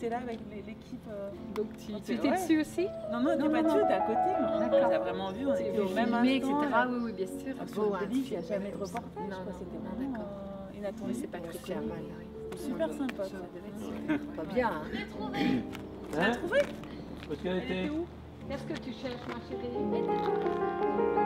le on était là avec l'équipe. euh, Donc tu, tu étais ouais. dessus aussi? Non, non, on Non, pas non, dessus, non. t'es à côté. mais On D'accord. les a vraiment vus, on Tu était au même filmé, instant. etc. Oui, oui, bien sûr. Je te hein, dis qu'il n'y a jamais de reportage. Non, C'était non, d'accord. euh, inattendu. Mais c'est pas très oui. Super sympa, ça devait être Pas bien. hein. Tu l'as trouvé? Parce qu'elle Elle était était. où? Qu'est-ce que tu cherches, ma chérie?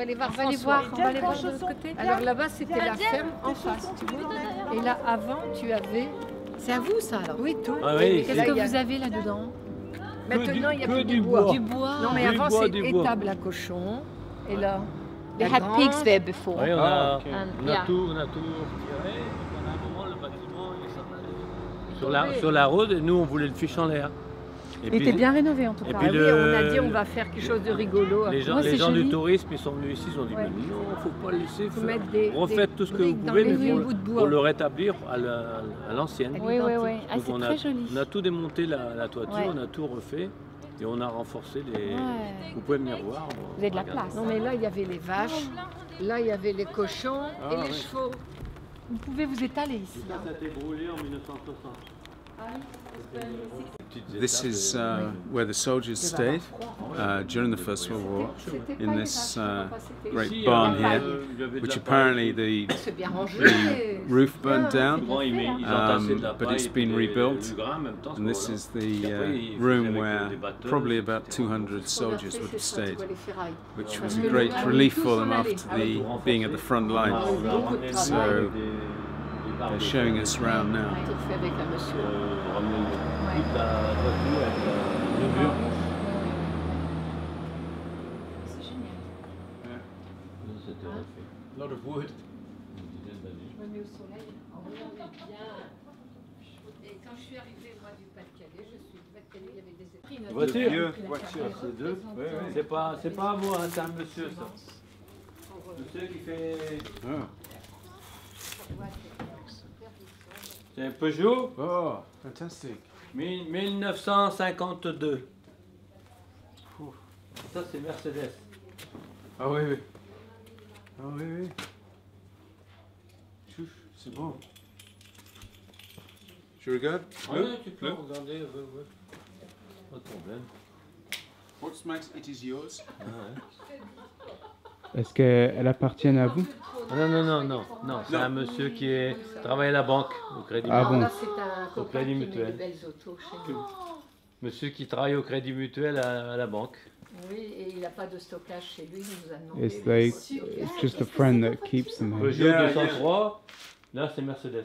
Va aller voir, on va aller voir, on va aller voir de l'autre côté. Alors là-bas, c'était la ferme en face, tu vois. Et là, avant, tu avais. C'est à vous ça alors Oui, tout. Ah oui, Qu'est-ce il y que a- vous avez là-dedans Maintenant, il n'y a plus du bois. Du bois. Non, mais avant, c'est étable à cochon. Et là, They had pigs there before. Oui, on Ah, a, ok. And, on a yeah. tout, on a tout retiré. Sur la, sur la route, nous, on voulait le fiche en l'air. Et Il était bien rénové en tout et cas. puis Ah oui, le- on a dit on va faire quelque chose de rigolo. les gens, les gens du tourisme, ils sont venus ici, ils ont dit Ouais. mais non, faut pas le laisser faut faire. mettre des, Refaites des tout ce que vous pouvez, les mais pour, bouts de pour le rétablir à la- à l'ancienne. Oui, oui, oui. Ah, Donc c'est on a, très joli. on a tout démonté la, la toiture, Ouais. on a tout refait et on a renforcé les. Ouais. Vous pouvez venir voir. Vous avez de la place. Non mais là il y avait les vaches, là il y avait les cochons et Ah, les oui. chevaux. Vous pouvez vous étaler ici. Ça, ça a été brûlé en 1960. This is uh, where the soldiers stayed uh, during the First World War C'était in pas this les vaches, uh, on va passer tes- great Ici, barn euh, here, il y avait de which la apparently paille. the C'est bien rangé. the roof burned down, Souvent, ils, met- ils Um, entassaient de la but paille it's et puis been les- rebuilt, le grain en même temps, and this voilà. is the Et après, uh, ils faisaient room avec where des batteuses, probably about etc. 200 soldiers would have stayed, which was Parce a que great nous, relief tous, for on them allait. after the being at the front On a- line. on a ramené des- So, des- des They're showing us around now. Tout fait avec un monsieur. Ramener toute la voiture avec la- le mur. C'est génial. C'était refait. A lot of wood. Dizaine d'années. Je me mets au soleil. En regardez bien. Et quand je suis arrivée, moi, du Pas-de-Calais, je suis du Pas-de-Calais, il y avait des. Voiture voiture, c'est deux. C'est pas, c'est pas à moi, hein, c'est un monsieur ça. Monsieur qui fait. Oh, C'est un Peugeot? Oh fantastic. 1000 1952. Ça c'est Mercedes. Ah oui, oui. Ah oui, oui. Chouf, c'est bon. Je regarde Oui, tu peux le- regarder, ouais, ouais. Pas de problème. What's Max? It is yours. Ah, ouais. Est-ce qu'elles appartiennent à vous? Ah, Non, non, non, non, non, c'est un monsieur qui est, travaille à la banque, au Crédit Ah Mutuel. bon Là, c'est un copain Crédit qui met Mutuel. des belles autos chez nous. Monsieur qui travaille au Crédit Mutuel à, à la banque. Oui, et il n'a pas de stockage chez lui, il nous a demandé. It's like it's just a friend that keeps them here. Peugeot Yeah, 203, là c'est Mercedes.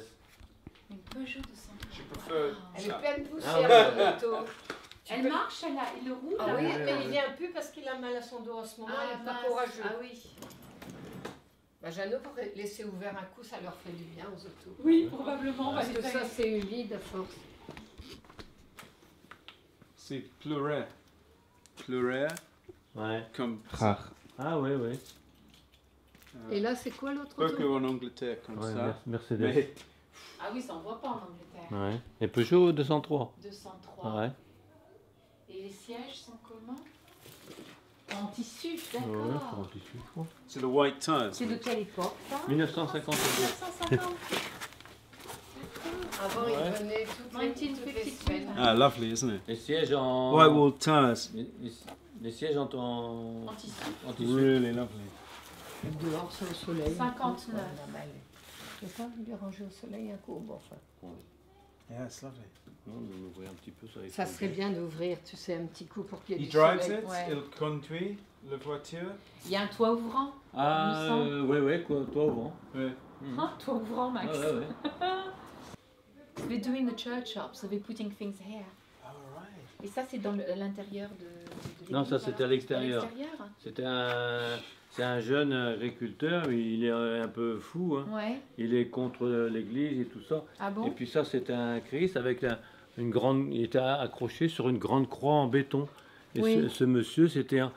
Une Peugeot de 100. Je préfère Elle est pleine de poussière, Ah ouais. son auto. Elle marche, elle, a, il le roule. Ah oui, mais il vient plus parce qu'il a mal à son dos en ce moment, il n'est pas courageux. Ah oui. Bah, Jeannot pourrait laisser ouvert un coup, ça leur fait du bien aux autos. Oui, probablement. on Parce que ça, c'est humide à force. C'est pleurer. Pleurer Ouais. comme Rare. Ah ouais, ouais. Et là, c'est quoi l'autre pas auto? qu'en Angleterre comme ouais ça. Mer- Mercedes. Mais Ah oui, ça en voit pas en Angleterre. Ouais. Et Peugeot 203. 203. Ouais. Les sièges sont comment En tissu, Ouais, c'est d'accord. en tissu, je crois. c'est le white tires. C'est de quelle époque ça 1952. 1950. Avant, Ouais. il venait toutes les, toutes les 1952. semaines. Ah, lovely, isn't it? Les sièges en. White wall tires. Les, les- les sièges en, en, En tissu. en tissu. Really lovely. Dehors, c'est au soleil. 59. Je ne vais pas lui ranger au soleil un coup. Bon, enfin. Yeah, it's lovely. Non, on ouvrait un petit peu ça. Ça serait bien d'ouvrir, tu sais, un petit coup pour qu'il y ait He du drives soleil. it, Ouais. il conduit la voiture. Il y a un toit ouvrant. Ah, Il me semble. euh, ouais, ouais, quoi, toi au vent. Ouais. Hein, toit ouvrant, Max. Ah, ouais, ouais. They're doing the church up, so they're putting things here. Et ça, c'est dans l'intérieur de, de Non, ça, c'était à l'extérieur. C'était un, c'est un jeune agriculteur, il est un peu fou, hein. Ouais. il est contre l'église et tout ça. Ah Et bon puis ça, c'était un Christ avec un- une grande, il était accroché sur une grande croix en béton. Et Oui. ce, ce monsieur, c'était en-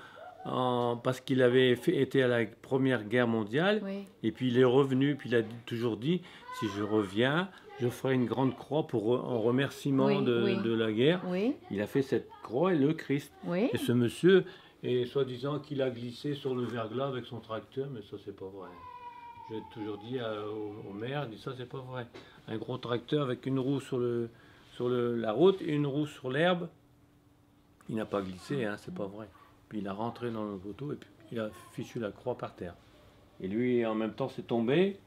en- parce qu'il avait fait, été à la Première Guerre mondiale, Oui. et puis il est revenu, puis il a toujours dit, si je reviens, je ferai une grande croix pour en remerciement Oui, de, oui. de la guerre. Il a fait cette croix et le Christ. Et ce monsieur est soi-disant qu'il a glissé sur le verglas avec son tracteur, mais ça c'est pas vrai. J'ai toujours dit à- au, au maire, dit ça c'est pas vrai. Un gros tracteur avec une roue sur, le, sur le- la route et une roue sur l'herbe, il n'a pas glissé, hein, c'est pas vrai. Puis il a rentré dans le poteau et puis il a fichu la croix par terre. Et lui en même temps c'est tombé,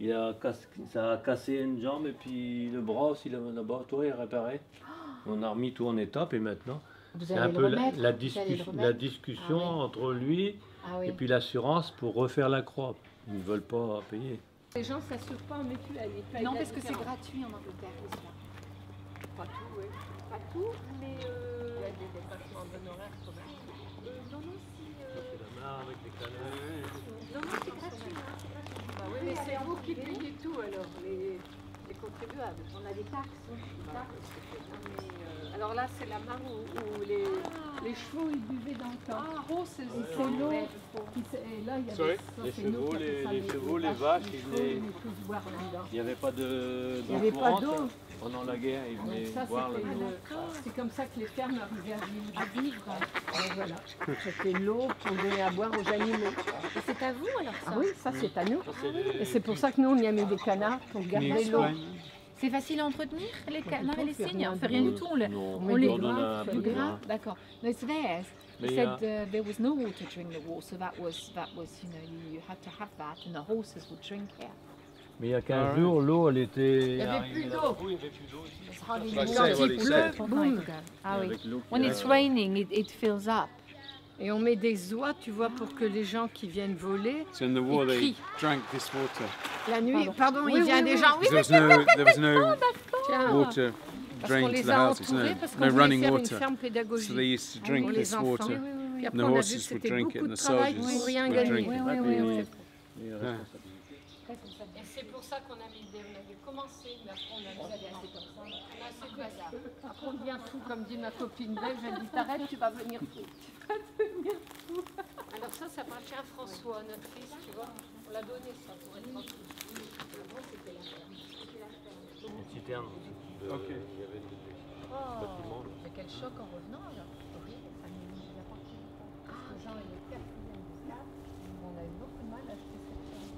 il a cassé, ça a cassé une jambe et puis le bras aussi là- là-bas, tout est réparé. On a remis tout en étape et maintenant c'est un peu la, remettre discussion Ah oui. entre lui Ah oui. et puis l'assurance pour refaire la croix. Ils ne veulent pas payer. Les gens ne s'assurent pas en payent Non, parce que c'est gratuit en Angleterre. Pas tout, oui. Pas tout, mais euh... il y a des dépassements d'honoraires quand même. Non, non, si. euh, Non, non, c'est gratuit. hein, c'est gratuit. Bah oui, mais c'est vous qui payez tout alors, les, les contribuables. On a des taxes. Mais, euh, alors là, c'est la mare où, où les, les chevaux ils buvaient dans le temps. Ah, rose, c'est l'eau. qui s'est- Et là, il y avait Les c'est chevaux, les- les chevaux, les vaches, ils chevaux, venaient-. Il n'y avait pas de Il n'y avait pas d'eau. Pendant la guerre. Ils venaient ça, voir le- c'est comme ça que les fermes arrivaient à vivre. À vivre. Alors voilà, c'était l'eau qu'on donnait à boire aux animaux. Et c'est à vous alors ça Ah oui, ça c'est à nous. Ça, c'est les- Et c'est pour ça que nous, on y a mis des canards pour garder l'eau. C'est facile à entretenir, les canards et les cygnes On fait rien du tout. On, les- Non, on les grain. D'accord. No, theirs. Mais They said uh, there was no water during the war, so that was that was you know you, you had to have that, and the horses would drink here. Mais il y a 15 Alright. jours, l'eau, elle était. Il n'y avait plus d'eau what il pleut, boum. Ah When it's raining, it, it fills up. Et on met des oies, tu vois, pour que les gens qui viennent voler, So in the war, Ils they drank this water. la nuit, Pardon. pardon, Oui, il oui, vient oui. des gens, oui, was no, there was no tiens, water parce qu'on drained to les the a houses, entourés, no, parce qu'on no voulait running faire une water. ferme So pédagogique. they used to Ah drink this water. And après, the on a vu que horses would c'était drink it, beaucoup and de the travail soldiers pour rien would gagner. drink Oui, it. Oui, oui, oui. Et c'est pour ça qu'on a mis des... On avait commencé, mais après on a mis des... On a assez. Après on devient fou, comme dit ma copine belge, elle dit t'arrêtes, tu vas venir fou. Tu vas devenir fou. Alors ça, ça appartient à François, notre fils, tu vois. On l'a donné ça pour être tranquille. C'était la ferme. C'était la ferme. Une citerne. de- Ok. Il y avait des Oh, bâtiments. mais quel choc en revenant alors. Horrible, ça nous appartient que Jean et les pères qui viennent d'Islam, on a eu beaucoup de mal à acheter cette ferme.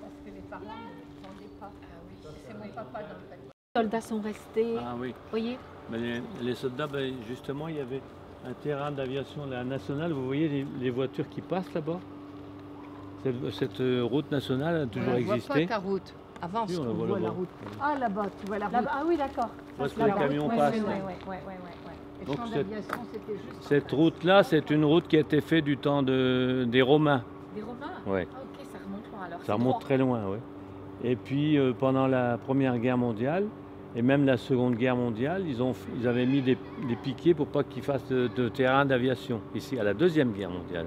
Parce que les parents ne vendaient pas. Ah oui. C'est mon papa dans le fait. Les soldats sont restés. Ah oui. voyez? Mais les, les soldats, ben, justement, il y avait un terrain d'aviation la nationale. Vous voyez les, les voitures qui passent là-bas? Cette, cette, euh, route nationale a toujours on ne voit existé. pas ta route. Avant, Si, on on la voit voit la route. Ah, là-bas, tu vois la route. Ah oui, d'accord. Parce que les camions passent. ouais, Ouais, ouais. ouais, ouais, ouais, ouais. Les Donc, cette- route-là, c'est une route qui a été faite du temps de, des Romains. Des Romains? Ouais. Ah, ça remonte très loin, oui. Et puis euh, pendant la Première Guerre mondiale et même la Seconde Guerre mondiale, ils, ont, ils avaient mis des, des piquets pour pas qu'ils fassent de, de terrain d'aviation. Ici, à la Deuxième Guerre mondiale,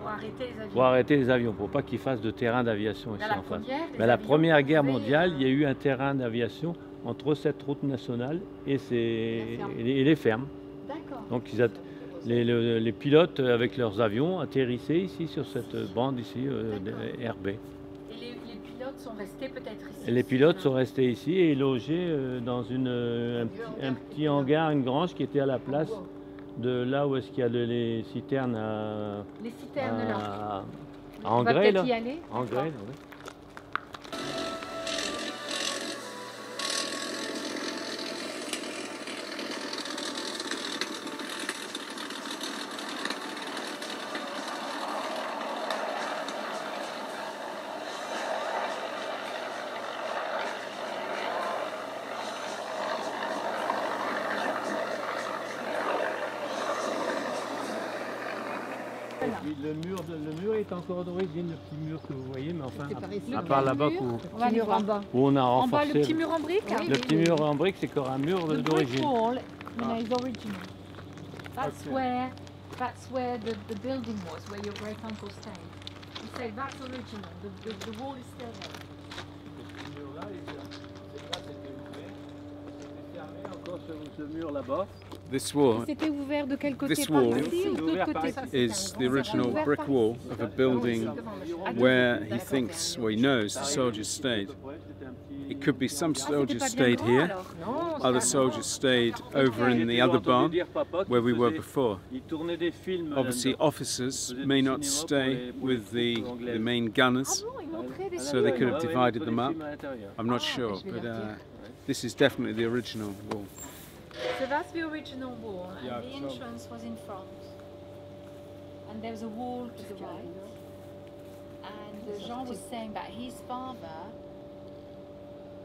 Pour arrêter les avions. pour arrêter les avions, pour pas qu'ils fassent de terrain d'aviation ici la en face. première, Mais à la Première Guerre mondiale, il y a euh, eu un terrain d'aviation entre cette route nationale et, et les fermes. D'accord. Donc ils les, le- les pilotes euh, avec leurs avions atterrissaient ici sur cette bande ici, euh, RB. Et les, les pilotes sont restés peut-être ici. Et les pilotes sont restés ici et logés euh, dans une, euh, un, petit, un petit hangar, une grange qui était à la place de là où est-ce qu'il y a le- les citernes à, Les citernes là. à, à Engrais, là. y aller. Oui. celle-là. puis le mur, de- encore d'origine, le petit mur que vous voyez, mais enfin, à, à part là-bas où, On va aller voir. bas. où on a En bas, le petit mur en brique. le petit mur en brique, c'est encore un mur d'origine. original. That's where, that's where the, the building was, where your great uncle stayed. He said that's original. The, the, the wall is still there. This wall. C'était ouvert de quel côté This wall ici ou de l'autre Ouvert par côté ici. is the original brick wall of a building where he thinks, well, he knows the soldiers stayed. It could be some ah, soldiers stayed here, other soldiers stayed over in the other barn where we were before. Il tournait des films. Obviously, officers may not stay with the, the main gunners, bon, ils montraient des so they could have Ouais, ouais, divided them up. films à l'intérieur. I'm not sure, but uh, this is definitely the original wall. So that's the original wall, and Yeah, the so- entrance was in front. And there's a wall to the right. And uh, Jean was saying that his father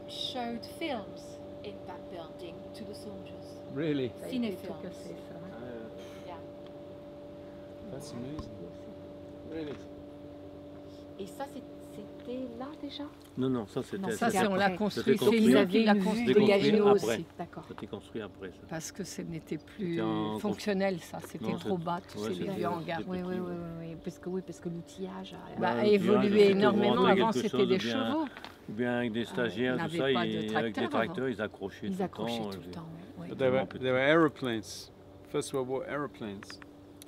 showed films that building to the soldiers. Really? Cinefilms. Yeah. That's amazing. Really? Et ça, c'était là déjà? Non, non, ça Non, c'était. Ça, c'est c'est on l'a construit. C'est construit également après. aussi. D'accord. C'était construit après ça. Parce que ce n'était plus en fonctionnel, ça. C'était trop bas, tous ouais, ces vieux hangars. Oui, oui, oui, oui, parce que oui, parce que l'outillage a, Bah, a vois, évolué énormément. Avant, c'était des de bien- chevaux. Ou bien avec des stagiaires, on tout ça, pas de et avec des tracteur tracteurs, ils accrochaient tout ils le accrochaient temps. tout euh, le temps. oui. But there were, there were aeroplanes, First World War aeroplanes.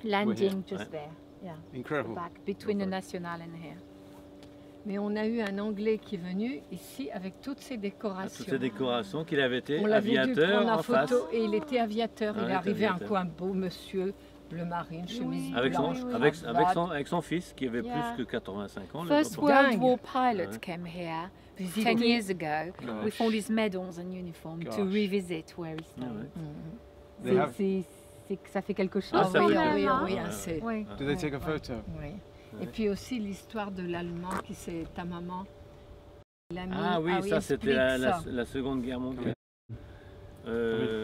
Landing just Ouais. there, yeah, Incredible. back between the National and here. Mais on a eu un Anglais qui est venu ici avec toutes ces décorations. Toutes ces décorations qu'il avait été On aviateur prendre en en face. photo et il était aviateur. Ah, il est arrivé un coin beau monsieur, bleu marine, chemise Avec son, blanche, avec, cravate. avec, son, avec son fils qui avait Yeah. plus que 85 ans. le First. World. War pilots Ouais. came here Visiter. 10 years ago Gosh. with all his medals and uniform to Gosh. revisit where he ouais. They C'est- have- c'est- c'est que ça fait quelque chose. Ah oui, fait ah oui, chose. oui, Ouais. assez. Oui. Did they take a photo? Oui. Et puis aussi l'histoire de l'Allemand qui c'est ta maman. Ah oui, ça c'était la Seconde Guerre mondiale. Euh,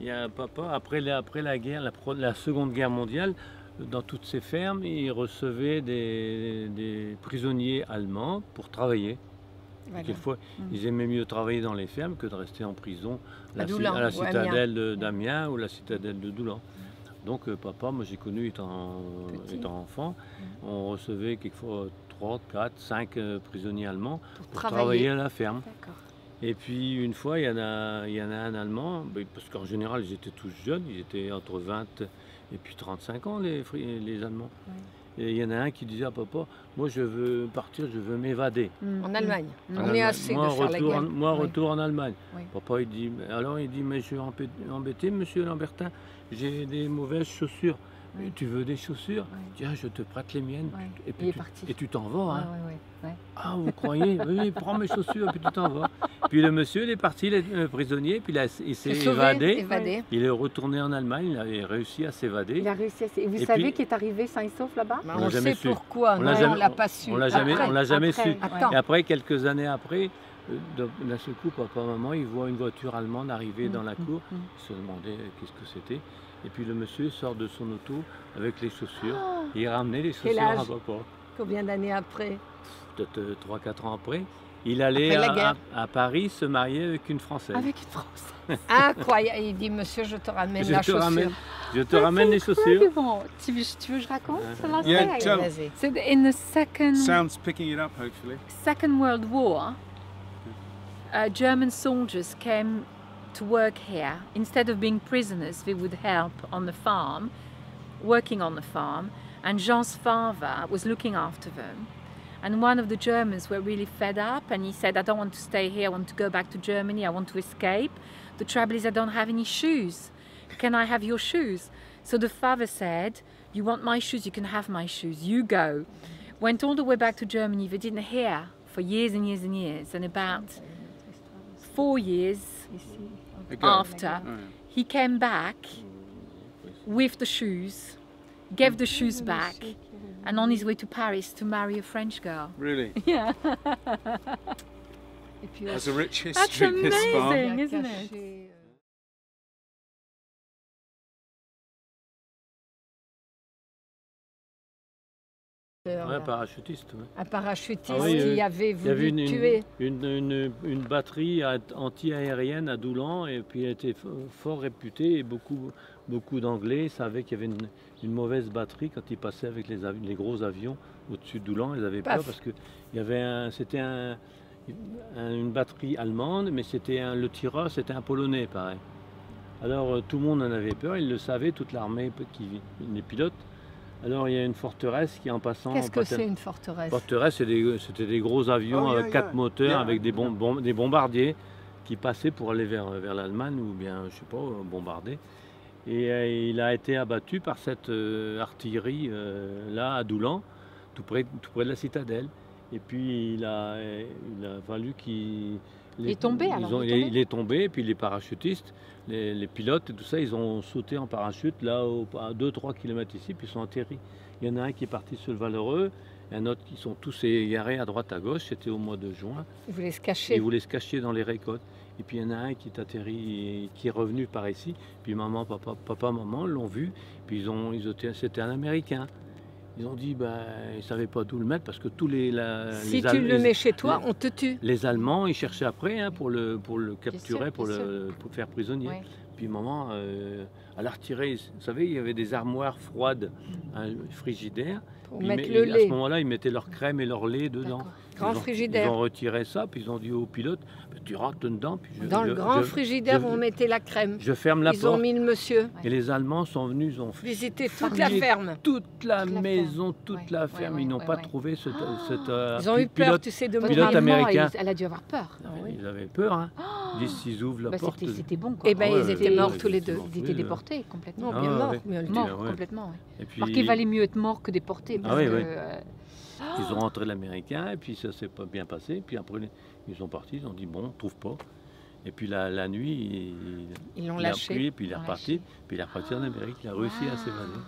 Il y a un papa, après la, après la guerre, la, Seconde Guerre mondiale, dans toutes ces fermes, ils recevaient des, des prisonniers allemands pour travailler. Voilà. Quelquefois, Mm. ils aimaient mieux travailler dans les fermes que de rester en prison À ci- Doulan, à la citadelle de- d'Amiens ou la citadelle de Doulan. Donc euh, papa, moi j'ai connu étant, enfant, on recevait quelquefois 3, 4, 5 prisonniers allemands Pour pour travailler. travailler à la ferme. Et puis une fois, il y en a, il y en a un Allemand, parce qu'en général ils étaient tous jeunes, ils étaient entre 20 et puis 35 ans les, Fri- les Allemands. Et il y en a un qui disait à papa, moi je veux partir, je veux m'évader. En Allemagne. En On est assez moi, de faire la retour, en, moi Oui. retour en Allemagne. Oui. Papa il dit, alors il dit, mais je suis embê- embêté, monsieur Lambertin, j'ai des mauvaises chaussures. Oui. Tu veux des chaussures? Oui. Tiens, je te prête les miennes. Et Il puis est tu, parti. et tu t'en vas. Hein. Ah, vous croyez? Oui, prends mes chaussures et puis tu t'en vas. Puis le monsieur, il est parti, il est euh, prisonnier, puis il, a- il s'est évadé. évadé. Il est retourné en Allemagne, il a réussi à s'évader. Il a réussi à... Vous Et savez qu'il est arrivé sain et sauf là-bas On sait su. pourquoi. On l'a non, jamais- on l'a pas su. On l'a jamais, Après, on l'a jamais après. su. Attends. Et après, quelques années après, euh, d'un seul coup, papa, maman, ils voient une voiture allemande arriver dans la cour. mm. Ils se demandaient euh, qu'est-ce que c'était. Et puis le monsieur sort de son auto avec les chaussures. Et il ramenait les chaussures à papa. Combien d'années après? Peut-être 3-4 ans après. Il allait à, à- à Paris se marier avec une Française. Avec une France. Incroyable. Il dit, monsieur, je te ramène je, la te chaussure. ramène, je te ramène les chaussures. Tu veux, tu veux que je raconte ça l'a Yeah, tell-. So in the second Sounds picking it up, hopefully. Second World War, uh, German soldiers came to work here. Instead of being prisoners, they would help on the farm, working on the farm. And Jean's father was looking after them. And one of the Germans were really fed up, and he said, "I don't want to stay here. I want to go back to Germany. I want to escape. The trouble is, I don't have any shoes. Can I have your shoes?" So the father said, "You want my shoes? You can have my shoes. You go." Went all the way back to Germany. They didn't hear for years and years and years. And about four years after, Oh, he came back with the shoes, gave the shoes back, and on his way to Paris to marry a French girl. Really? Yeah, Et puis That's a rich that's history, this farm. amazing, isn't it? Ouais, parachutiste. ouais. Un parachutiste Ah oui, qui euh, avait Il y voulu avait une, une, tuer. une, une- une batterie anti-aérienne à Doulan et puis elle était fort réputée et beaucoup, beaucoup d'Anglais savaient qu'il y avait une, mauvaise batterie quand ils passaient avec les, gros avions au-dessus de Doulan. Ils avaient peur parce que il y avait un, c'était un- un- une batterie allemande, mais c'était un- le tireur, c'était un Polonais, pareil. Alors euh, tout le monde en avait peur, ils le savaient, toute l'armée qui les pilotes. Alors il y a une forteresse qui en passant Qu'est-ce que c'est une forteresse Forteresse, des- c'était des gros avions Oh, yeah, avec quatre yeah. moteurs, Yeah. avec des, bom- bom- des bombardiers qui passaient pour aller vers, vers l'Allemagne ou bien, je sais pas, euh, bombarder. Et euh, il a été abattu par cette euh, artillerie euh, là à Doulan, tout près, tout près de la citadelle. Et puis il a, il a fallu qu'il. Il est tombé, ils alors, ont- il est il, il tombé, et puis les parachutistes, les, les pilotes et tout ça, ils ont sauté en parachute là au- à 2-3 km ici, puis ils sont atterris. Il y en a un qui est parti sur le Valeureux, et un autre qui sont tous égarés à droite à gauche, c'était au mois de juin. Il voulait se cacher. ils voulaient se cacher dans les récoltes. Et puis il y en a un qui est atterri, et qui est revenu par ici. Puis maman, papa, papa, maman l'ont vu. Puis ils ont, ils c'était un Américain. Ils ont dit, ben, ils savaient pas d'où le mettre parce que tous les, la- Si les tu Al- le mets chez toi, les- on te tue. les Allemands, ils cherchaient après hein, pour, le, pour le capturer, sûr, pour, le, pour faire prisonnier. Ouais. Puis maman, euh, elle a retiré, vous savez, il y avait des armoires froides, un frigidaire. Pour mettre le met- À lait. ce moment-là, ils mettaient leur crème et leur lait dedans. Grand Ils ont- frigidaire. Ils ont retiré ça, puis ils ont dit au pilote, Ben, tu rentres dedans. Puis je, Dans le grand je- frigidaire, je- on mettait la crème. Je ferme la Ils ont porte. mis le monsieur. Et les Allemands sont venus, ils ont Visiter toute la ferme. toute la Toute la maison, toute Ouais, la ferme. ouais, ils n'ont ouais, pas ouais. trouvé cette, cette, euh, Ils ont eu peur, pilote. tu sais, de Pilote américain. elle, elle a dû avoir peur. Ils avaient peur, hein. Ils disent s'ils ouvrent la Bah, porte. c'était, bon quoi. Eh ben, Ah ouais, ils étaient morts tous les ils deux. Ils étaient déportés complètement. Ah bien morts. ouais. complètement. Alors qu'il valait mieux être mort que déporté. Ah parce oui, que, oui. euh, Ils ont rentré l'américain et puis ça s'est pas bien passé. Puis après, ils sont partis, ils ont dit bon, on trouve pas. Et puis la, la nuit, il, Ils l'ont lâché. puis il est reparti. lâché. Puis il est reparti en Amérique, il a réussi à s'évader.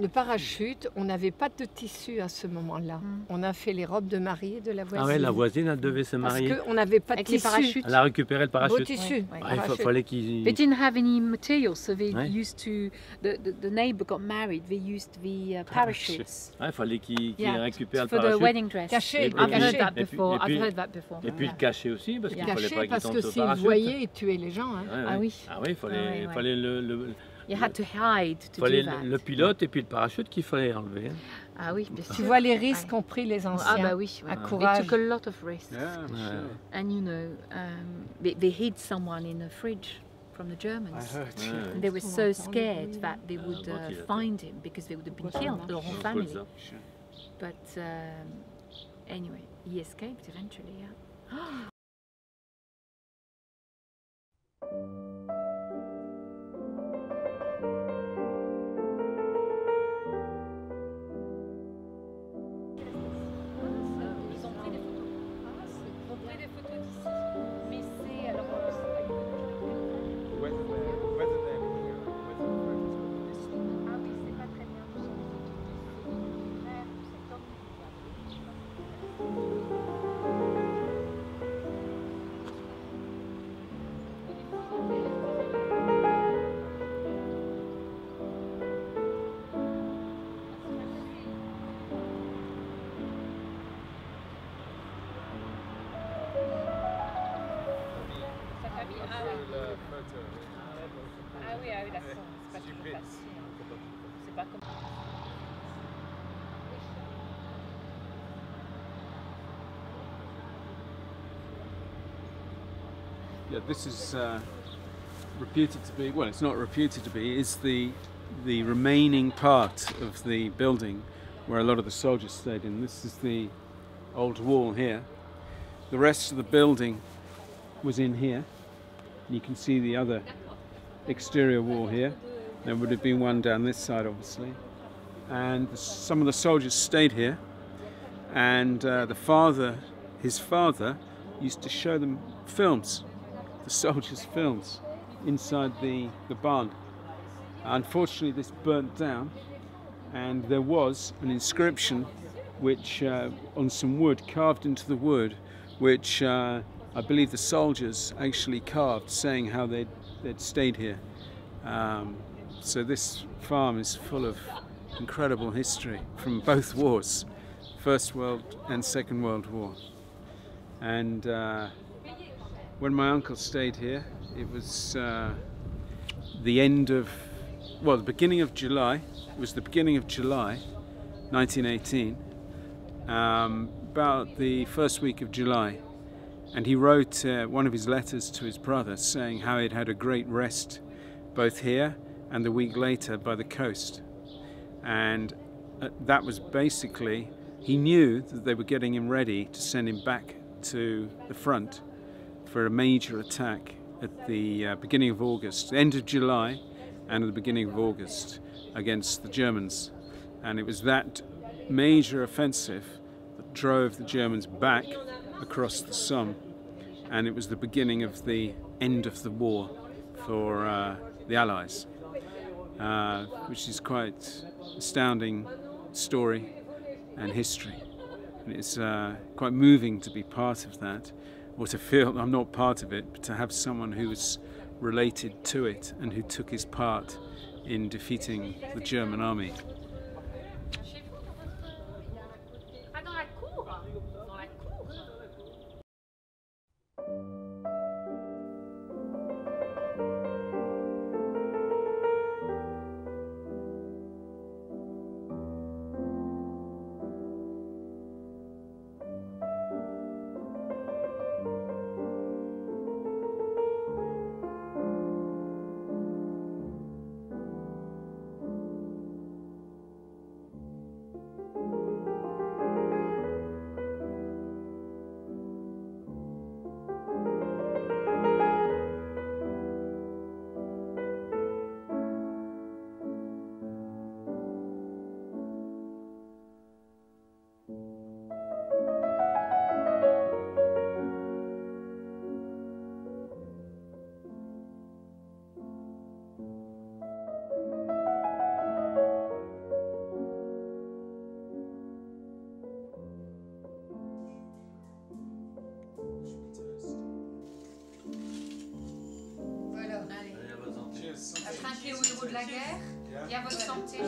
Le parachute, on n'avait pas de tissu à ce moment-là. Mm. On a fait les robes de mariée de la voisine. Ah ouais, la voisine, elle devait se Parce marier. qu'on n'avait pas de Avec tissu. parachutes. Elle a récupéré le Beau parachute. tissu. Ouais, ouais. Ah, il fa- parachute. fallait qu'il. They didn't have any material, so they Ouais. used to. The, the, the neighbor got married. They used the uh, parachutes Ah, il fallait qu'il qu'il Yeah, récupère le for the parachute. wedding dress. Caché, Et I've puis- heard caché. that before. I've heard that before. Et puis Yeah. le cacher aussi, parce qu'il Yeah. fallait Caché pas qu'il parce tombe que sur le s'ils parachute. voyaient, ils tuaient les gens. hein. Ouais, Ah oui. Ah oui, il fallait, le, le- You had to hide to fallait do that. le, pilote et puis le parachute qu'il fallait enlever. hein. Ah oui, bien Tu sûr. vois les risques qu'ont pris les Ah anciens. bah oui. à ouais. courage. They took a lot of risks. Yeah, sure. And you know, um, they, they hid someone in a fridge from the I Germans. heard. Ouais. And they were so scared that they Ah, would uh, find him because they would have been killed, the whole family. But um, anyway, he escaped eventually. Yeah. C'est pas comme. Yeah, this is uh, reputed to be, well, it's not reputed to be, it's the, the remaining part of the building where a lot of the soldiers stayed in. This is the old wall here. The rest of the building was in here. You can see the other exterior wall here. There would have been one down this side, obviously. And some of the soldiers stayed here. And uh, the father, his father, used to show them films the soldiers' films inside the, the barn. Unfortunately, this burnt down, and there was an inscription which, uh, on some wood, carved into the wood, which uh, I believe the soldiers actually carved saying how they'd, they'd stayed here. Um, so this farm is full of incredible history from both wars, First World and Second World War. And uh, when my uncle stayed here, it was uh, the end of, well, the beginning of July. It was the beginning of July, 1918, um, about the first week of July. And he wrote uh, one of his letters to his brother saying how he'd had a great rest both here and the week later by the coast. And uh, that was basically, he knew that they were getting him ready to send him back to the front for a major attack at the uh, beginning of August, end of July and at the beginning of August against the Germans. And it was that major offensive that drove the Germans back across the Somme. And it was the beginning of the end of the war for uh, the Allies, uh, which is quite astounding story and history. And it's uh, quite moving to be part of that, or to feel I'm not part of it, but to have someone who was related to it and who took his part in defeating the German army. Attrapez au héros de la guerre? Et à votre santé.